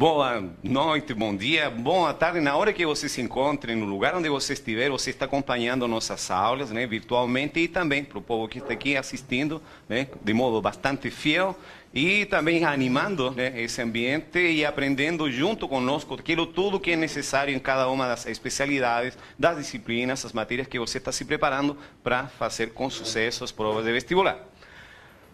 Boa noite, bom dia, boa tarde. Na hora que você se encontre, no lugar onde você estiver, você está acompanhando nossas aulas né, virtualmente e também para o povo que está aqui assistindo né, de modo bastante fiel e também animando né, esse ambiente e aprendendo junto conosco aquilo tudo que é necessário em cada uma das especialidades, das disciplinas, as matérias que você está se preparando para fazer com sucesso as provas de vestibular.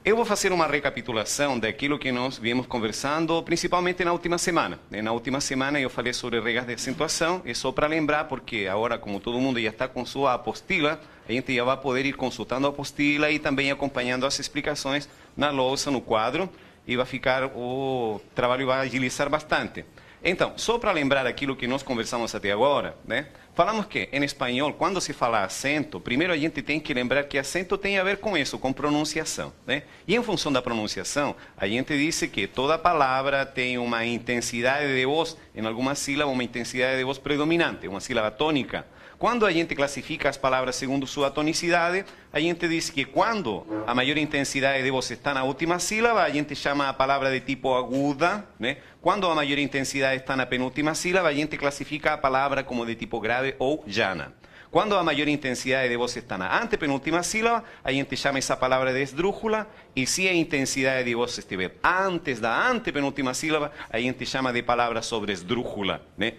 Eu vou fazer uma recapitulação daquilo que nós viemos conversando, principalmente na última semana. Na última semana eu falei sobre regras de acentuação, é só para lembrar, porque agora, como todo mundo já está com sua apostila, a gente já vai poder ir consultando a apostila e também acompanhando as explicações na lousa, no quadro, e vai ficar, o trabalho vai agilizar bastante. Então, só para lembrar aquilo que nós conversamos até agora, né? Falamos que em espanhol, quando se fala acento, primeiro a gente tem que lembrar que acento tem a ver com isso, com pronunciação. Né? E em função da pronunciação, a gente diz que toda palavra tem uma intensidade de voz, em alguma sílaba, uma intensidade de voz predominante, uma sílaba tônica. Quando a gente classifica as palavras segundo sua tonicidade, a gente diz que quando a maior intensidade de voz está na última sílaba, a gente chama a palavra de tipo aguda. Né? Quando a maior intensidade está na penúltima sílaba, a gente classifica a palavra como de tipo grave ou llana. Quando a maior intensidade de voz está na antepenúltima sílaba, a gente chama essa palavra de esdrújula. E se a intensidade de voz estiver antes da antepenúltima sílaba, a gente chama de palavra sobre esdrújula. Né?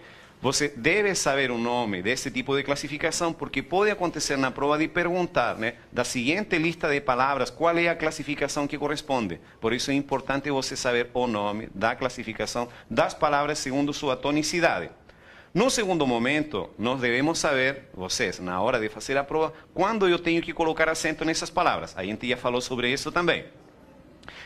Você deve saber o nome desse tipo de classificação, porque pode acontecer na prova de perguntar, né, da seguinte lista de palavras, qual é a classificação que corresponde. Por isso é importante você saber o nome da classificação das palavras segundo sua tonicidade. No segundo momento, nós devemos saber, vocês, na hora de fazer a prova, quando eu tenho que colocar acento nessas palavras. A gente já falou sobre isso também.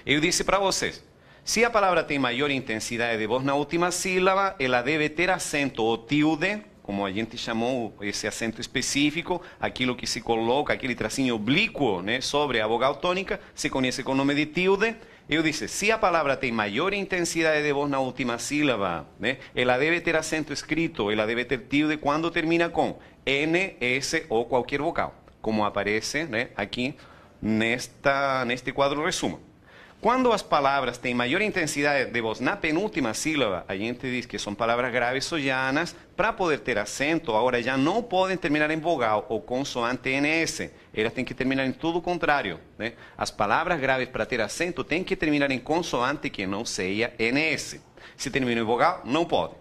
Eu disse para vocês, se a palavra tem maior intensidade de voz na última sílaba, ela deve ter acento ou tilde, como a gente chamou esse acento específico, aquilo que se coloca, aquele tracinho oblíquo sobre a vogal tônica, se conhece com o nome de tilde. Eu disse, se a palavra tem maior intensidade de voz na última sílaba, né, ela deve ter acento escrito, ela deve ter tilde quando termina com N, S ou qualquer vocal, como aparece né, aqui nesta, neste quadro resumo. Quando as palavras têm maior intensidade de voz na penúltima sílaba, a gente diz que são palavras graves ou llanas, para poder ter acento, agora já não podem terminar em vogal ou consoante NS. Elas têm que terminar em tudo o contrário. Né? As palavras graves para ter acento têm que terminar em consoante que não seja NS. Se termina em vogal, não pode.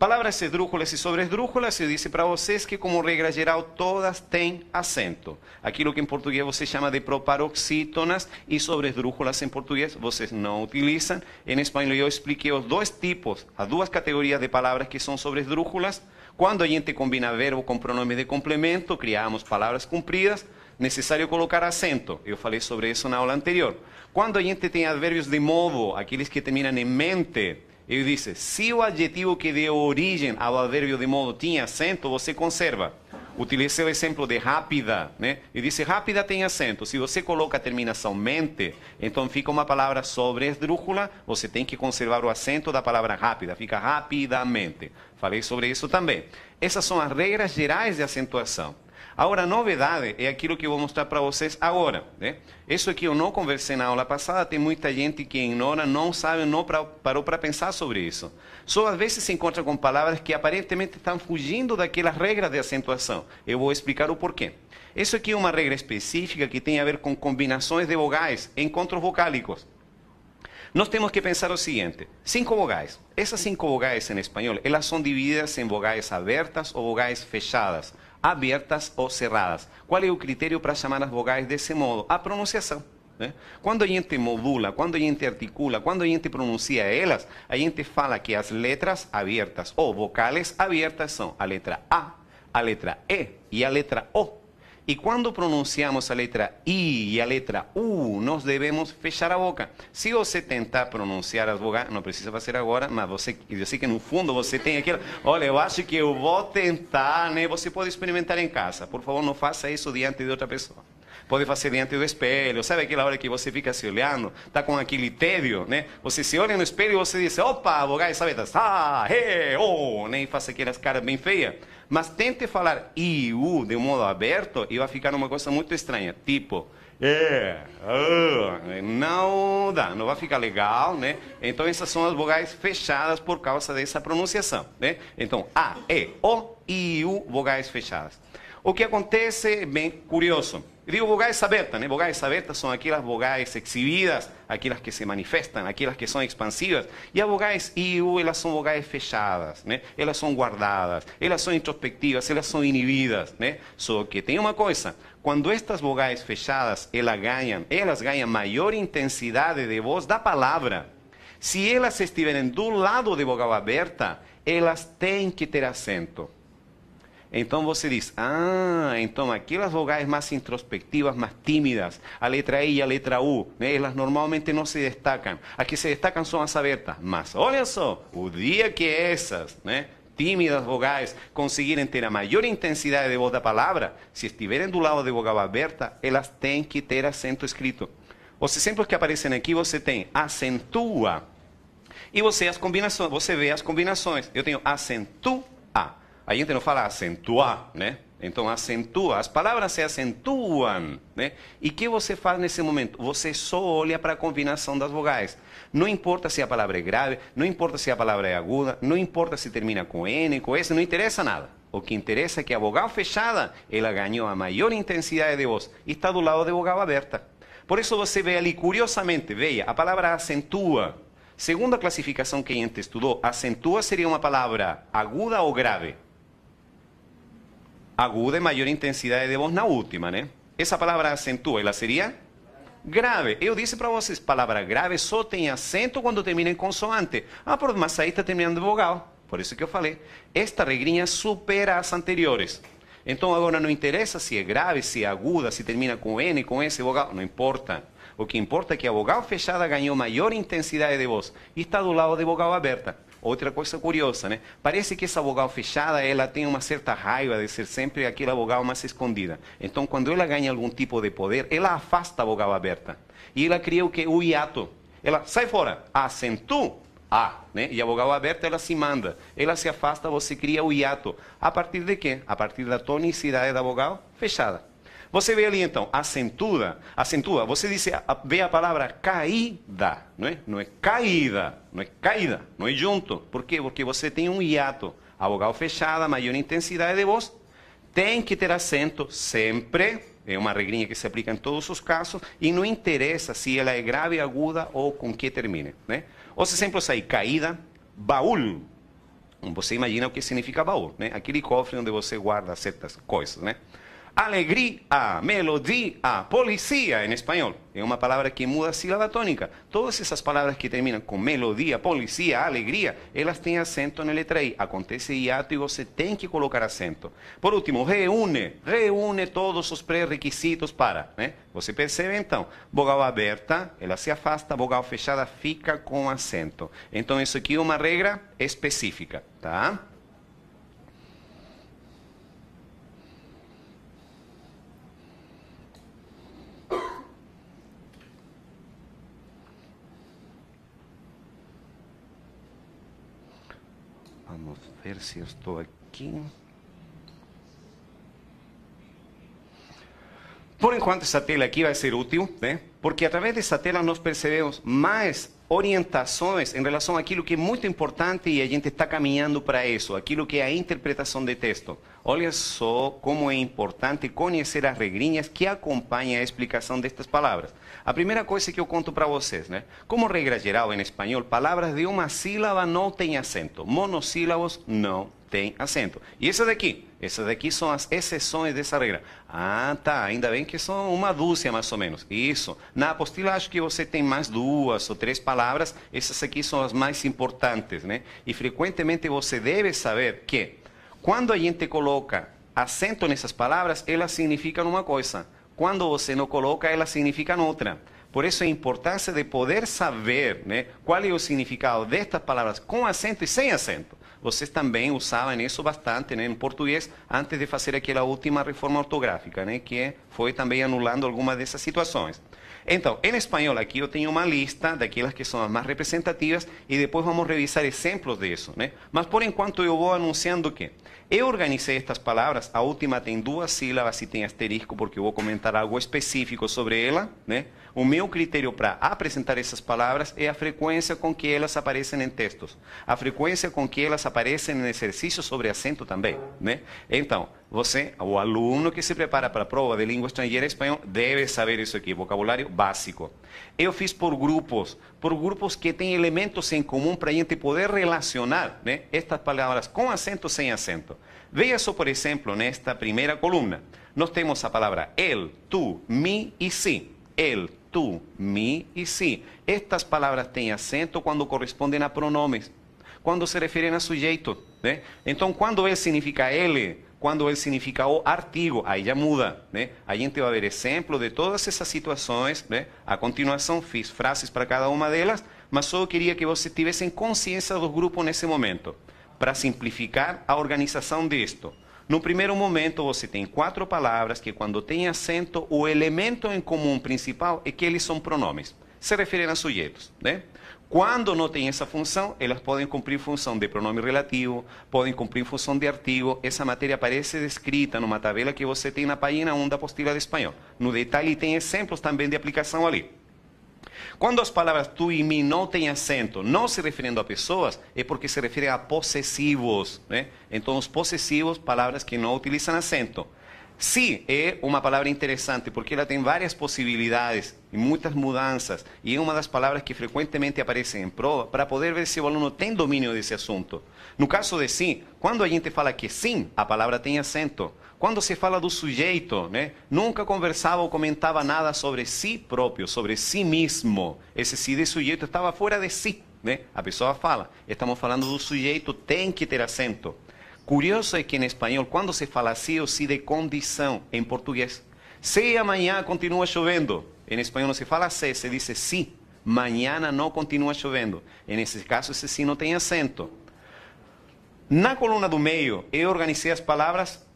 Palavras esdrújulas e sobresdrújulas, eu disse para vocês que, como regra geral, todas têm acento. Aquilo que em português você chama de proparoxítonas e sobresdrújulas em português vocês não utilizam. Em espanhol eu expliquei os dois tipos, as duas categorias de palavras que são sobresdrújulas. Quando a gente combina verbo com pronome de complemento, criamos palavras compridas, necessário colocar acento. Eu falei sobre isso na aula anterior. Quando a gente tem advérbios de modo, aqueles que terminam em mente, ele disse: se o adjetivo que deu origem ao advérbio de modo tinha acento, você conserva. Utilizei o exemplo de rápida, né? E disse: rápida tem acento. Se você coloca a terminação mente, então fica uma palavra sobre esdrújula, você tem que conservar o acento da palavra rápida, fica rapidamente. Falei sobre isso também. Essas são as regras gerais de acentuação. Agora, a novidade é aquilo que eu vou mostrar para vocês agora. Né? Isso aqui eu não conversei na aula passada, tem muita gente que ignora, não sabe, não parou para pensar sobre isso. Só às vezes se encontra com palavras que aparentemente estão fugindo daquelas regras de acentuação. Eu vou explicar o porquê. Isso aqui é uma regra específica que tem a ver com combinações de vogais, encontros vocálicos. Nós temos que pensar o seguinte: cinco vogais. Essas cinco vogais em espanhol, elas são divididas em vogais abertas ou vogais fechadas abertas ou cerradas. Qual é o critério para chamar as vogais desse modo? A pronunciação. Né? Quando a gente modula, quando a gente articula, quando a gente pronuncia elas, a gente fala que as letras abertas ou vocais abertas são a letra A, a letra E e a letra O. E quando pronunciamos a letra I e a letra U, nós devemos fechar a boca. Se você tentar pronunciar as vogais, não precisa fazer agora, mas você, eu sei que no fundo você tem aquilo, olha, eu acho que eu vou tentar, né? Você pode experimentar em casa. Por favor, não faça isso diante de outra pessoa. Pode fazer diante do espelho, sabe aquela hora que você fica se olhando, está com aquele tédio, né? Você se olha no espelho e você diz, opa, vogais, sabe, ah, he, oh, né? E faz aquelas caras bem feias. Mas tente falar I, U de um modo aberto e vai ficar uma coisa muito estranha. Tipo, É, uh, não dá, não vai ficar legal, né? Então essas são as vogais fechadas por causa dessa pronunciação, né? Então A, E, O, I, U, vogais fechadas. O que acontece, bem curioso. Eu digo vogais abertas, né? Vogais abertas são aquelas vogais exhibidas, aquelas que se manifestam, aquelas que são expansivas. E as vogais IU, elas são vogais fechadas, né? Elas são guardadas, elas são introspectivas, elas são inibidas, né? Só que tem uma coisa, quando estas vogais fechadas, elas ganham, elas ganham maior intensidade de voz da palavra. Se elas estiverem do lado de vogal aberta, elas têm que ter acento. Então você diz, ah, então aquelas vogais mais introspectivas, mais tímidas, a letra E e a letra U, né, elas normalmente não se destacam. As que se destacam são as abertas. Mas olha só, o dia que essas, né, tímidas vogais conseguirem ter a maior intensidade de voz da palavra, se estiverem do lado de vogal aberta, elas têm que ter acento escrito. Os exemplos que aparecem aqui, você tem acentua. E você, as combinações, você vê as combinações. Eu tenho acentua a gente não fala acentuar, né? Então acentua, as palavras se acentuam, né? E que você faz nesse momento? Você só olha para a combinação das vogais. Não importa se a palavra é grave, não importa se a palavra é aguda, não importa se termina com N, com S, não interessa nada. O que interessa é que a vogal fechada, ela ganhou a maior intensidade de voz e está do lado da vogal aberta. Por isso você vê ali, curiosamente, veja, a palavra acentua. Segundo a classificação que a gente estudou, acentua seria uma palavra aguda ou grave aguda e maior intensidade de voz na última, né? Essa palavra acentua, ela seria grave. Eu disse para vocês, palavra grave só tem acento quando termina em consoante. Ah, mas aí está terminando vogal. Por isso que eu falei. Esta regrinha supera as anteriores. Então agora não interessa se é grave, se é aguda, se termina com N, com S, vogal, não importa. O que importa é que a vogal fechada ganhou maior intensidade de voz e está do lado de vogal aberta. Outra coisa curiosa, né? Parece que essa vogal fechada, ela tem uma certa raiva de ser sempre aquela vogal mais escondida. Então, quando ela ganha algum tipo de poder, ela afasta a vogal aberta. E ela cria o que? O hiato. Ela sai fora, acentua a, né? E a vogal aberta ela se manda. Ela se afasta, você cria o hiato. A partir de quê? A partir da tonicidade da vogal fechada. Você vê ali então, acentua, acentua. Você diz, vê a palavra caída, não é? Não é caída, não é caída, não é junto. Por quê? Porque você tem um hiato. A vogal fechada, maior intensidade de voz, tem que ter acento sempre. É uma regrinha que se aplica em todos os casos e não interessa se ela é grave, aguda ou com que termine. Né? Os exemplos aí, caída, baú. Você imagina o que significa baú, né? Aquele cofre onde você guarda certas coisas, né? Alegria, melodia, policía en español. Es una palabra que muda sílaba tónica. Todas esas palabras que terminan con melodía, policía, alegría, ellas tienen acento la letra I. Acontece hiato y você tem que colocar acento. Por último, reúne. Reúne todos os pré-requisitos para. Né? Você percebe então? Vogal aberta, ela se afasta, vogal fechada fica com acento. Então isso aqui é uma regra específica. Tá? Vamos ver se estou aqui. Por enquanto, essa tela aqui vai ser útil, né? Porque através dessa tela nós percebemos mais orientações em relação àquilo que é muito importante e a gente está caminhando para isso, aquilo que é a interpretação de texto. Olha só como é importante conhecer as regrinhas que acompanham a explicação destas palavras. A primeira coisa que eu conto para vocês, né? Como regra geral em espanhol, palavras de uma sílaba não têm acento, monossílabos não têm acento. E essa daqui, essas daqui são as exceções dessa regra. Ah, tá, ainda bem que são uma dúzia mais ou menos. Isso. Na apostila acho que você tem mais duas ou três palavras, essas aqui são as mais importantes, né? E frequentemente você deve saber que quando a gente coloca acento nessas palavras, elas significam uma coisa. Quando você não coloca, elas significam outra. Por isso a importância de poder saber né, qual é o significado destas palavras com acento e sem acento. Vocês também usavam isso bastante né, em português antes de fazer aquela última reforma ortográfica, né, que foi também anulando algumas dessas situações. Então, em espanhol, aqui eu tenho uma lista daquelas que são as mais representativas e depois vamos revisar exemplos disso, né? Mas por enquanto eu vou anunciando que eu organizei estas palavras, a última tem duas sílabas e tem asterisco porque eu vou comentar algo específico sobre ela, né? O meu critério para apresentar essas palavras é a frequência com que elas aparecem em textos, a frequência com que elas aparecem em exercícios sobre acento também, né? Então, você, o aluno que se prepara para a prova de língua estrangeira espanhol, deve saber isso aqui, vocabulário básico. Eu fiz por grupos, por grupos que têm elementos em comum para a gente poder relacionar né, estas palavras com acento sem acento. Veja só, por exemplo, nesta primeira coluna, nós temos a palavra el, tu, mi e si. El, tu, mi e si. Estas palavras têm acento quando correspondem a pronomes, quando se referem a sujeito. Né? Então, quando ele significa ele, quando ele significa o artigo, aí já muda. Né? A gente vai ver exemplo de todas essas situações. Né? A continuação, fiz frases para cada uma delas, mas só queria que você tivesse consciência do grupo nesse momento, para simplificar a organização disto. No primeiro momento, você tem quatro palavras que, quando tem acento, o elemento em comum principal é que eles são pronomes. Se referem a sujeitos. Né? Quando não tem essa função, elas podem cumprir função de pronome relativo, podem cumprir função de artigo. Essa matéria aparece descrita numa tabela que você tem na página 1 da apostila de espanhol. No detalhe, tem exemplos também de aplicação ali. Quando as palavras tu e mi não têm acento, não se referindo a pessoas, é porque se refere a possessivos. Né? Então, os possessivos, palavras que não utilizam acento. Sí, é uma palavra interessante porque ela tem várias possibilidades e muitas mudanças e é uma das palavras que frequentemente aparecem em prova para poder ver se o aluno tem domínio desse assunto. No caso de sim, quando a gente fala que sim, a palavra tem acento. Quando se fala do sujeito, né, nunca conversava ou comentava nada sobre si próprio, sobre si mesmo. Esse si de sujeito estava fora de si. Né? A pessoa fala, estamos falando do sujeito, tem que ter acento. Curioso é que em espanhol, quando se fala assim ou se de condição em português, se amanhã continua chovendo, em espanhol não se fala se, se diz se, amanhã não continua chovendo. Nesse caso, esse sim não tem acento. Na coluna do meio, eu organizei as palavras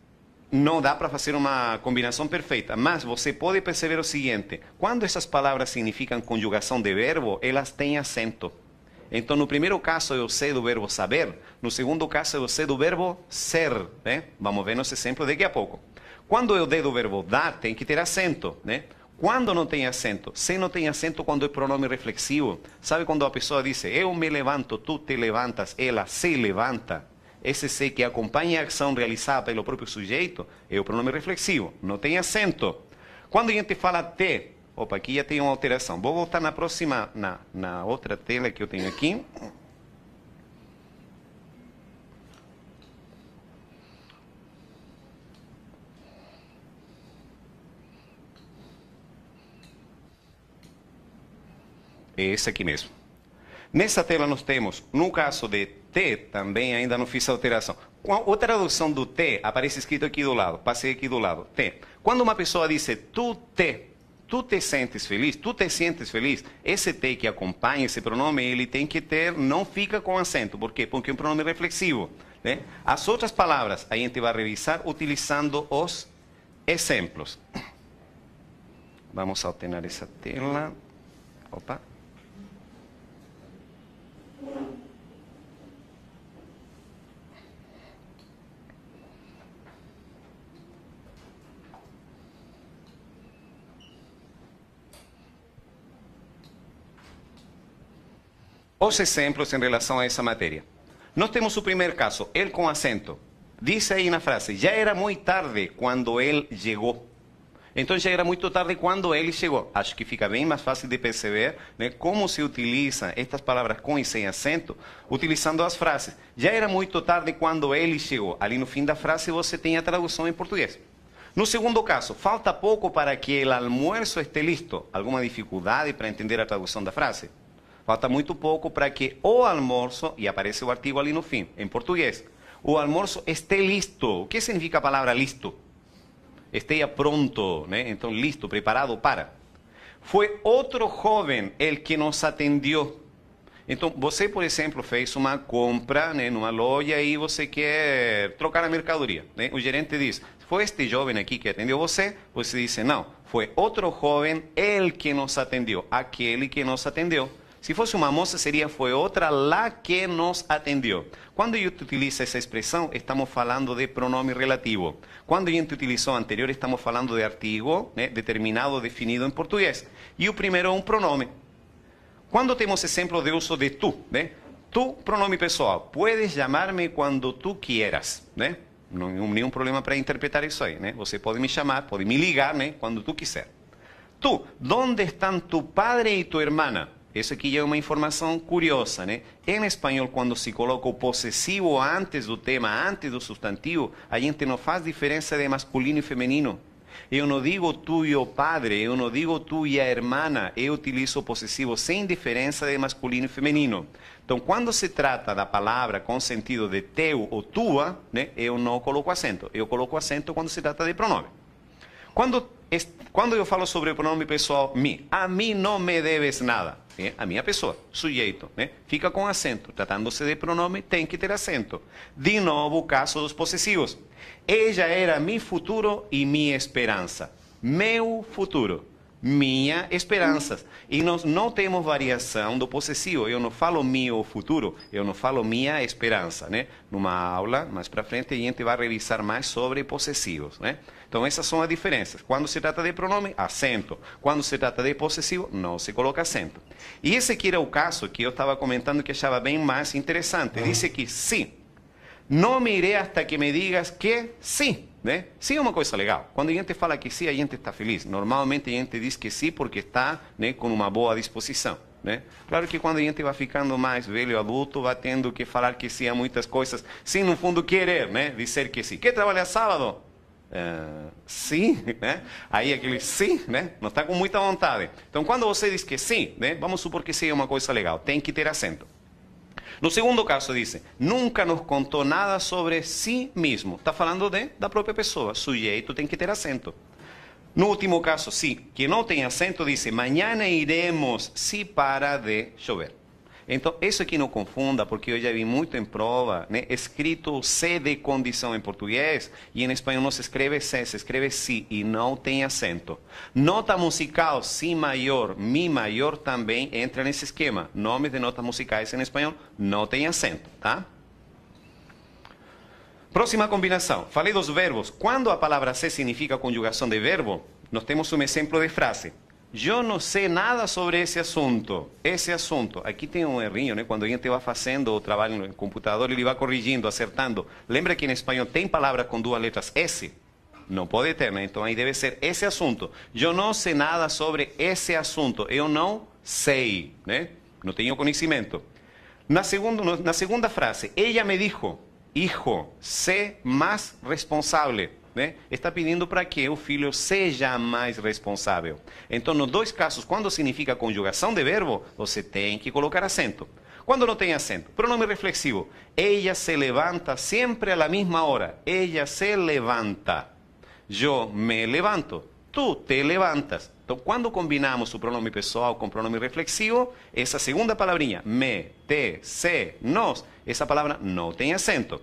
não dá para fazer uma combinação perfeita, mas você pode perceber o seguinte: quando essas palavras significam conjugação de verbo, elas têm acento. Então, no primeiro caso, eu sei do verbo saber. No segundo caso, eu sei do verbo ser. Né? Vamos ver nos exemplos daqui a pouco. Quando eu dei do verbo dar, tem que ter acento. Né? Quando não tem acento? Se não tem acento quando é pronome reflexivo. Sabe quando a pessoa diz, eu me levanto, tu te levantas, ela se levanta? Esse se que acompanha a ação realizada pelo próprio sujeito é o pronome reflexivo. Não tem acento. Quando a gente fala te, Opa, aqui já tem uma alteração. Vou voltar na próxima, na, na outra tela que eu tenho aqui. É esse aqui mesmo. Nessa tela nós temos, no caso de T, também ainda não fiz alteração. A tradução do T aparece escrito aqui do lado, passei aqui do lado, T. Quando uma pessoa diz tu te tu te sentes feliz, tu te sientes feliz, esse te que acompanha esse pronome, ele tem que ter, não fica com acento. Por quê? Porque é um pronome reflexivo. Né? As outras palavras a gente vai revisar utilizando os exemplos. Vamos alternar essa tela. Opa. Os exemplos em relação a essa matéria. Nós temos o primeiro caso, ele com acento. Diz aí na frase, já era muito tarde quando ele chegou. Então já era muito tarde quando ele chegou. Acho que fica bem mais fácil de perceber né, como se utilizam estas palavras com e sem acento, utilizando as frases. Já era muito tarde quando ele chegou. Ali no fim da frase você tem a tradução em português. No segundo caso, falta pouco para que o almuerzo esteja listo. Alguma dificuldade para entender a tradução da frase? Falta muito pouco para que o almoço, e aparece o artigo ali no fim, em português, o almoço esteja listo. O que significa a palavra listo? Esteja pronto, né? Então, listo, preparado para. Foi outro jovem el que nos atendeu. Então, você, por exemplo, fez uma compra né, numa loja e você quer trocar a mercadoria. Né? O gerente diz, foi este jovem aqui que atendeu você? Você diz, não, Foi outro jovem, ele que nos atendeu, aquele que nos atendeu. Se fosse uma moça, seria foi outra lá que nos atendeu. Quando a gente utiliza essa expressão, estamos falando de pronome relativo. Quando a gente utilizou anterior, estamos falando de artigo né, determinado, definido em português. E o primeiro é um pronome. Quando temos exemplo de uso de tu, né? Tu, pronome pessoal, puedes chamar-me quando tu quieras, né? Não há nenhum problema para interpretar isso aí, né? Você pode me chamar, pode me ligar, né? Quando tu quiser. Tu, onde estão tu padre e tu hermana? Isso aqui é uma informação curiosa, né? Em espanhol, quando se coloca o possessivo antes do tema, antes do substantivo, a gente não faz diferença de masculino e feminino. Eu não digo tu e o padre, eu não digo tu e a hermana, eu utilizo o possessivo sem diferença de masculino e feminino. Então, quando se trata da palavra com sentido de teu ou tua, né, eu não coloco acento. Eu coloco acento quando se trata de pronome. Quando, quando eu falo sobre o pronome pessoal, me, a mim não me deves nada né? a minha pessoa, sujeito, né? fica com acento. Tratando-se de pronome, tem que ter acento. De novo, o caso dos possessivos. Ella era mi futuro e minha esperança. Meu futuro minha esperanças. E nós não temos variação do possessivo. Eu não falo meu futuro, eu não falo minha esperança, né? Numa aula, mais para frente, a gente vai revisar mais sobre possessivos, né? Então, essas são as diferenças. Quando se trata de pronome, acento. Quando se trata de possessivo, não se coloca acento. E esse aqui era o caso que eu estava comentando que achava bem mais interessante. Diz que sim, não me irei hasta que me digas que sim. Né? Sim é uma coisa legal. Quando a gente fala que sim, a gente está feliz. Normalmente a gente diz que sim porque está né, com uma boa disposição. Né? Claro que quando a gente vai ficando mais velho, adulto, vai tendo que falar que sim a muitas coisas, sem no fundo querer, né? dizer que sim. Quer trabalhar sábado? Uh, sim, né? Aí aquele sim, né? Não está com muita vontade. Então, quando você diz que sim, né? Vamos supor que sim é uma coisa legal, tem que ter acento. No segundo caso, diz: nunca nos contou nada sobre si mesmo. Está falando de, da própria pessoa. Sujeito tem que ter acento. No último caso, sim, que não tem acento, diz: mañana iremos se para de chover. Então, isso aqui não confunda, porque eu já vi muito em prova, né, escrito C de condição em português, e em espanhol não se escreve C, se escreve Si, e não tem acento. Nota musical, Si maior, Mi maior também entra nesse esquema. Nomes de notas musicais em espanhol não tem acento, tá? Próxima combinação. Falei dos verbos. Quando a palavra ser significa conjugação de verbo, nós temos um exemplo de frase. Eu não sei nada sobre esse assunto. Esse assunto. Aqui tem um errinho, né? Quando a gente vai fazendo o trabalho no computador, ele vai corrigindo, acertando. Lembra que em espanhol tem palavra com duas letras S? Não pode ter, né? Então aí deve ser esse assunto. Eu não sei nada sobre esse assunto. Eu não sei, né? Não tenho conhecimento. Na segunda, na segunda frase, ella me dijo, hijo, sé más responsable né, está pedindo para que o filho seja mais responsável. Então, nos dois casos, quando significa conjugação de verbo, você tem que colocar acento. Quando não tem acento, pronome reflexivo. Ella se levanta sempre a la mesma hora. Ella se levanta. Eu me levanto. Tu te levantas. Então, quando combinamos o pronome pessoal com o pronome reflexivo, essa segunda palavrinha, me, te, se, nos, essa palavra não tem acento.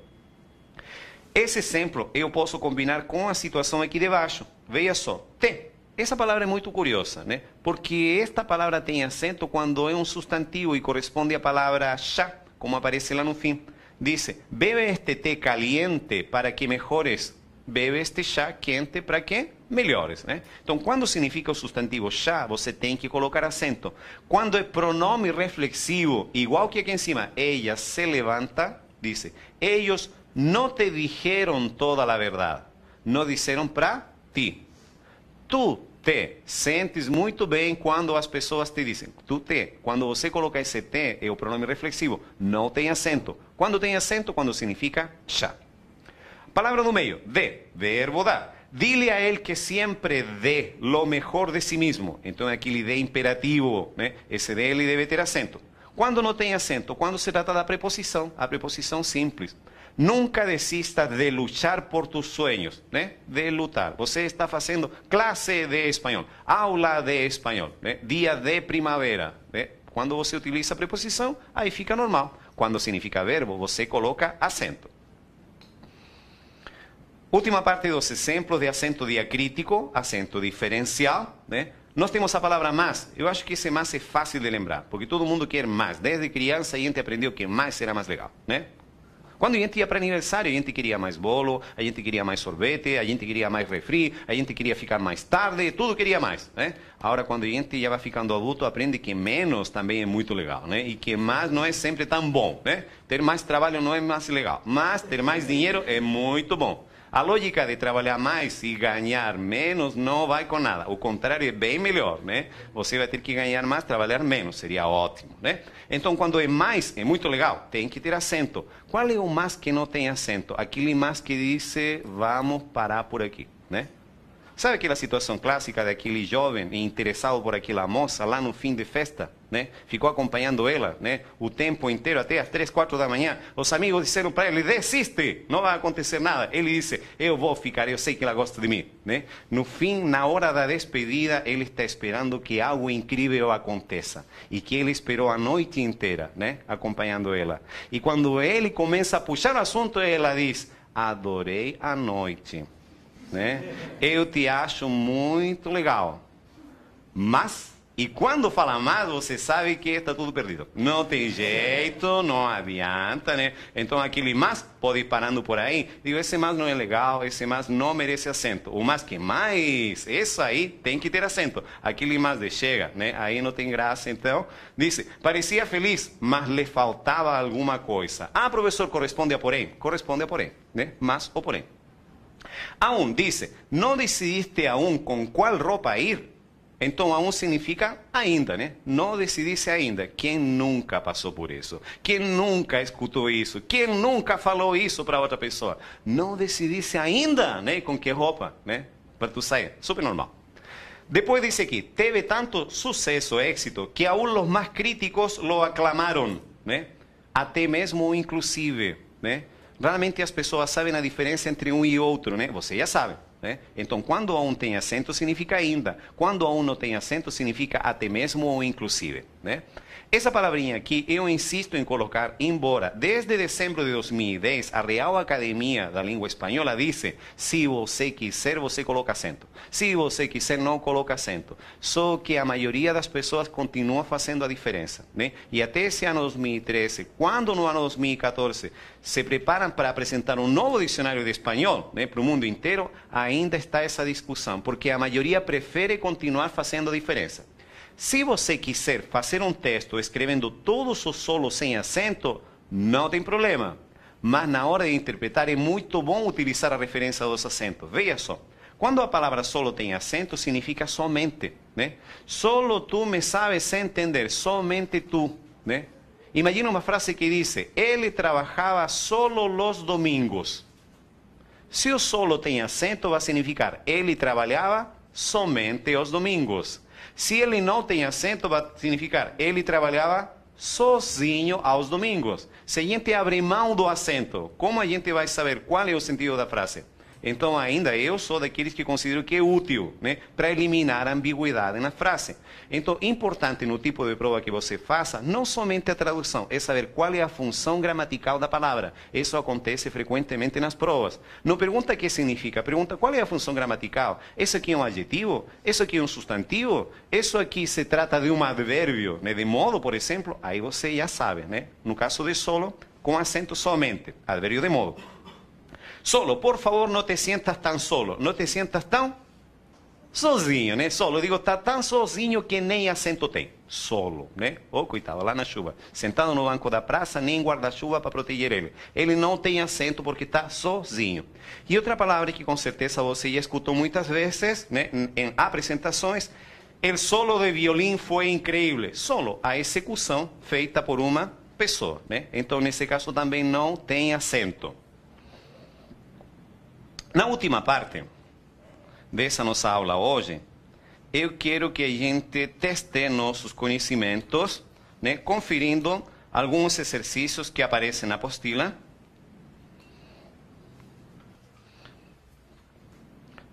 Esse exemplo eu posso combinar com a situação aqui debaixo. Veja só, te. Essa palavra é muito curiosa, né? Porque esta palavra tem acento quando é um substantivo e corresponde à palavra já, como aparece lá no fim. Diz: bebe este té caliente para que mejores. Bebe este chá quente para que melhores, né? Então, quando significa o substantivo já, você tem que colocar acento. Quando é pronome reflexivo, igual que aqui em cima, ella se levanta, diz: ellos no te dijeron toda la verdad, no disseram para ti. Tu te sentes muito bem quando as pessoas te dizem. Tu te. Quando você coloca esse te, é o pronome reflexivo. Não tem acento. Quando tem acento, quando significa já. Palavra no meio, de, verbo dar. Dile a ele que sempre dê lo mejor de si mesmo. Então aqui ele dê imperativo, né? Esse de ele deve ter acento. Quando não tem acento? Quando se trata da preposição, a preposição simples. Nunca desista de luchar por tus sueños, né? De lutar. Você está fazendo classe de espanhol, aula de espanhol, né? dia de primavera. Né? Quando você utiliza a preposição, aí fica normal. Quando significa verbo, você coloca acento. Última parte dos exemplos de acento diacrítico, acento diferencial, né? Nós temos a palavra mais. Eu acho que esse mais é fácil de lembrar, porque todo mundo quer mais. Desde criança a gente aprendeu que mais será mais legal, né? Quando a gente ia para aniversário, a gente queria mais bolo, a gente queria mais sorvete, a gente queria mais refri, a gente queria ficar mais tarde, tudo queria mais, né? Agora, quando a gente já vai ficando adulto, aprende que menos também é muito legal, né? E que mais não é sempre tão bom, né? Ter mais trabalho não é mais legal, mas ter mais dinheiro é muito bom. A lógica de trabalhar mais e ganhar menos não vai com nada. O contrário é bem melhor, né? Você vai ter que ganhar mais, trabalhar menos, seria ótimo, né? Então, quando é mais, é muito legal, tem que ter acento. Qual é o mais que não tem acento? Aquele mais que diz, vamos parar por aqui, né? Sabe aquela situação clássica daquele jovem interessado por aquela moça lá no fim de festa? Né? Ficou acompanhando ela né? o tempo inteiro, até as três, quatro da manhã. Os amigos disseram para ele: desiste, não vai acontecer nada. Ele disse: eu vou ficar, eu sei que ela gosta de mim. Né? No fim, na hora da despedida, ele está esperando que algo incrível aconteça. E que ele esperou a noite inteira né? acompanhando ela. E quando ele começa a puxar o assunto, ela diz: adorei a noite né? Eu te acho muito legal. Mas, e quando fala mais, você sabe que está tudo perdido. Não tem jeito, não adianta, né? Então aquele mas pode ir parando por aí. Digo, esse mas não é legal, esse mas não merece acento. O mas que mais, isso aí tem que ter acento. Aquele mas de chega, né? Aí não tem graça, então. Dice, parecia feliz, mas lhe faltava alguma coisa. Ah, professor, corresponde a porém? Corresponde a porém, né? Mas ou porém. Aún dice, não decidiste aún com qual roupa ir? Então, aún significa ainda, né? Não decidisse ainda. Quem nunca passou por isso? Quem nunca escutou isso? Quem nunca falou isso para outra pessoa? Não decidisse ainda, né? Com que roupa, né? Para tu sair. Super normal. Depois dice aqui, teve tanto sucesso, êxito, que aún os mais críticos lo aclamaram, né? Até mesmo inclusive? Raramente as pessoas sabem a diferença entre um e outro, né? Você já sabe. Né? Então, quando um tem acento, significa ainda. Quando um não tem acento, significa até mesmo ou inclusive. Né? Essa palavrinha aqui eu insisto em colocar, embora desde dezembro de 2010 a Real Academia da Língua Espanhola disse: se você quiser, você coloca acento. Se você quiser, não coloca acento. Só que a maioria das pessoas continua fazendo a diferença. Né? E até esse ano 2013, quando no ano 2014 se preparam para apresentar um novo dicionário de espanhol né, para o mundo inteiro, ainda está essa discussão, porque a maioria prefere continuar fazendo a diferença. Se você quiser fazer um texto escrevendo todos os solos sem acento, não tem problema. Mas na hora de interpretar é muito bom utilizar a referência dos acentos. Veja só. Quando a palavra solo tem acento, significa somente. Né? Solo tu me sabes entender, somente tu. Né? Imagina uma frase que diz: Ele trabalhava solo los domingos. Se o solo tem acento, vai significar: Ele trabalhava somente os domingos. Se ele não tem acento, vai significar ele trabalhava sozinho aos domingos. Se a gente abre mão do acento, como a gente vai saber qual é o sentido da frase? Então, ainda eu sou daqueles que considero que é útil né, para eliminar a ambiguidade na frase. Então, importante no tipo de prova que você faça, não somente a tradução, é saber qual é a função gramatical da palavra. Isso acontece frequentemente nas provas. Não pergunta o que significa, pergunta qual é a função gramatical. Isso aqui é um adjetivo? Isso aqui é um substantivo? Isso aqui se trata de um advérbio, né, de modo, por exemplo? Aí você já sabe, né? No caso de solo, com acento somente, advérbio de modo. Solo, por favor, não te sientas tão solo, não te sientas tão sozinho, né? Solo, digo, está tão sozinho que nem acento tem. Solo, né? Oh, coitado, lá na chuva, sentado no banco da praça, nem guarda-chuva para proteger ele. Ele não tem acento porque está sozinho. E outra palavra que com certeza você já escutou muitas vezes, né? Em apresentações, o solo de violín foi incrível. Solo, a execução feita por uma pessoa, né? Então, nesse caso também não tem acento. Na última parte dessa nossa aula hoje, eu quero que a gente teste nossos conhecimentos, né, conferindo alguns exercícios que aparecem na apostila.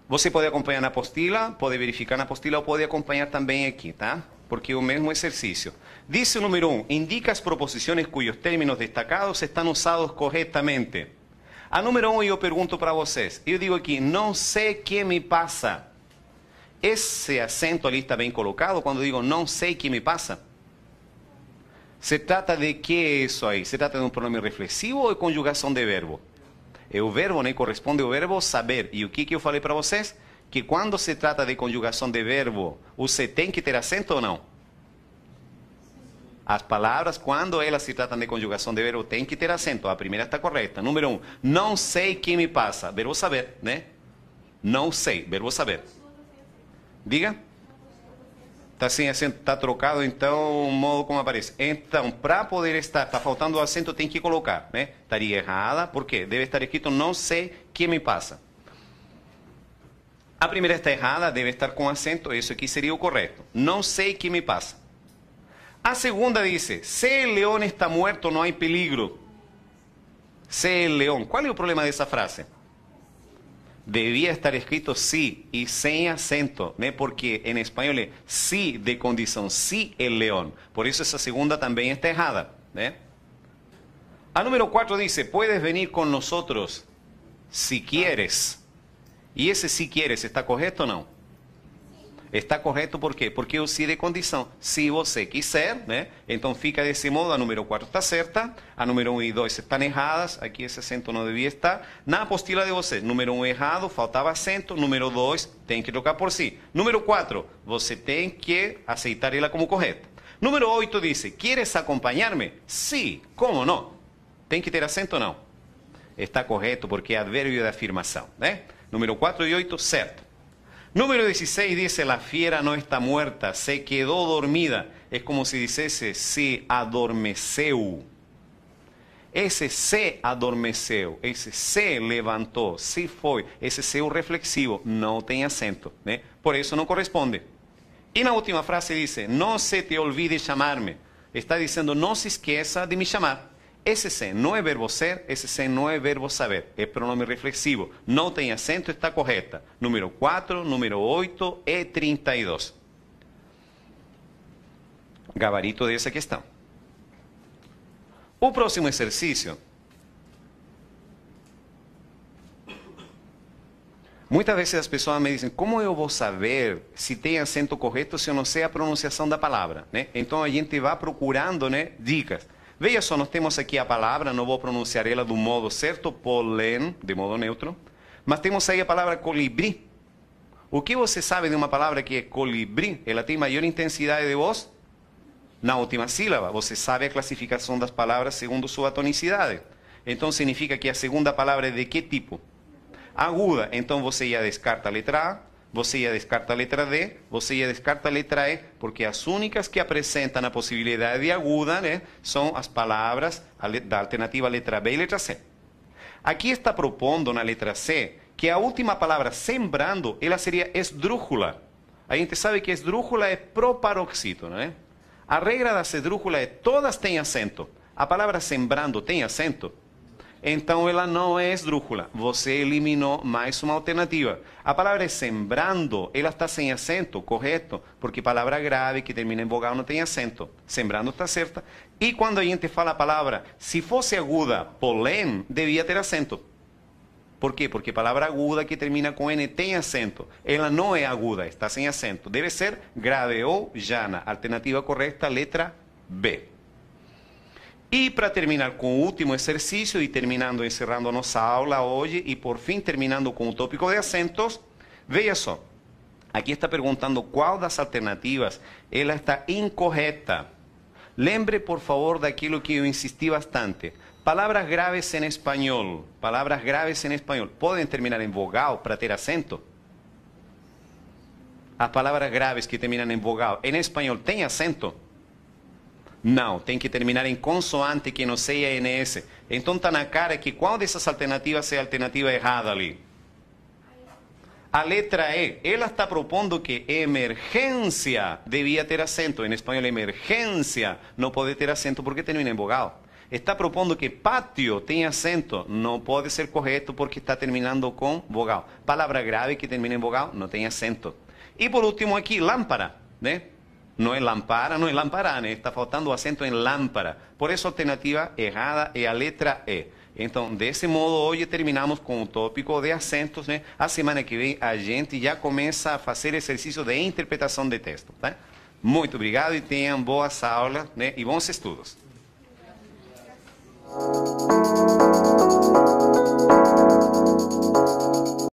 Você pode acompanhar na apostila, pode verificar na apostila ou pode acompanhar também aqui, tá? Porque é o mesmo exercício. Diz o número 1, um, indica as proposições cujos términos destacados estão usados corretamente. A número um, eu pergunto para vocês. Eu digo aqui, não sei que me passa. Esse acento ali está bem colocado quando digo não sei que me passa? Se trata de que isso aí? Se trata de um pronome reflexivo ou de conjugação de verbo? É o verbo, né? Corresponde ao verbo saber. E o que, que eu falei para vocês? Que quando se trata de conjugação de verbo, você tem que ter acento ou não? As palavras, quando elas se tratam de conjugação de verbo, tem que ter acento. A primeira está correta. Número um, não sei que me passa. Verbo saber, né? Não sei, verbo saber. Diga. Está sem acento, está trocado, então o modo como aparece. Então, para poder estar, está faltando o acento, tem que colocar, né? Estaria errada, por quê? Deve estar escrito não sei que me passa. A primeira está errada, deve estar com acento, isso aqui seria o correto. Não sei que me passa. A segunda dice, si el león está muerto no hay peligro. Si el león. ¿Cuál es el problema de esa frase? Debía estar escrito sí y sin acento, ¿no? porque en español es sí de condición, sí el león. Por eso esa segunda también está errada. A número cuatro dice, puedes venir con nosotros si quieres. ¿Y ese si quieres está correcto o no? Está correto por quê? Porque se de condição. Se você quiser, né? Então fica desse modo, a número 4 está certa, a número 1 e 2 estão erradas, aqui esse acento não devia estar. Na apostila de você, número 1 errado, faltava acento, número 2 tem que trocar por si. Número 4, você tem que aceitar ela como correta. Número 8 diz, ¿quieres acompanhar-me? Sim, como não? Tem que ter acento ou não? Está correto porque é advérbio de afirmação, né? Número 4 e 8, certo. Número 16 dice, la fiera no está muerta, se quedó dormida. Es como si dijese, se adormeceu. Ese se adormeceu, esse se levantou, se foi, esse seu reflexivo não tem acento? Por isso não corresponde. E na última frase diz: Não se te olvide chamar-me. Está dizendo: Não se esqueça de me chamar. Se não é verbo ser, se não é verbo saber, é pronome reflexivo. Não tem acento, está correta. Número 4, número 8 e 32. Gabarito dessa questão. O próximo exercício. Muitas vezes as pessoas me dizem, como eu vou saber se tem acento correto se eu não sei a pronunciação da palavra? Né? Então a gente vai procurando né, dicas. Veja só, nós temos aqui a palavra, não vou pronunciar ela do modo certo, polen, de modo neutro, mas temos aí a palavra colibri. O que você sabe de uma palavra que é colibri? Ela tem maior intensidade de voz na última sílaba. Você sabe a classificação das palavras segundo sua tonicidade. Então significa que a segunda palavra é de que tipo? Aguda. Então você já descarta a letra A, você já descarta a letra D, você já descarta letra E, porque as únicas que apresentam a possibilidade de aguda né, são as palavras da alternativa letra B e letra C. Aqui está propondo na letra C que a última palavra, sembrando, ela seria esdrújula. A gente sabe que esdrújula é proparoxítono, né? A regra das esdrújulas é todas têm acento. A palavra sembrando tem acento? Então ela não é esdrújula. Você eliminou mais uma alternativa. A palavra é sembrando, ela está sem acento, correto? Porque palavra grave que termina em vogal não tem acento. Sembrando está certa. E quando a gente fala a palavra, se fosse aguda, polém, devia ter acento. Por quê? Porque palavra aguda que termina com N tem acento. Ela não é aguda, está sem acento. Deve ser grave ou llana. Alternativa correta, letra B. E para terminar com o último exercício e terminando, encerrando nossa aula hoje e por fim terminando com o tópico de acentos, veja só. Aqui está perguntando qual das alternativas ela está incorreta. Lembre, por favor, daquilo que eu insisti bastante. Palavras graves em espanhol, palavras graves em espanhol, podem terminar em vogal para ter acento? As palavras graves que terminam em vogal, em espanhol, têm acento? Não, tem que terminar em consoante que não seja NS. Então está na cara que qual dessas alternativas é alternativa errada ali? A letra E, ela está propondo que emergência devia ter acento. Em espanhol, emergência não pode ter acento porque termina em vogal. Está propondo que pátio tem acento. Não pode ser correto porque está terminando com vogal. Palavra grave que termina em vogal não tem acento. E por último aqui, lâmpada, né? Não é lampara, não é lampará, né? ¿eh? está faltando acento em lâmpara. Por eso alternativa errada é a letra E. Então, desse modo, hoje terminamos com o tópico de acentos, né? A semana que vem a gente já começa a fazer exercício de interpretação de texto, tá? Muito obrigado e tenham boas aulas né? e bons estudos. Obrigado.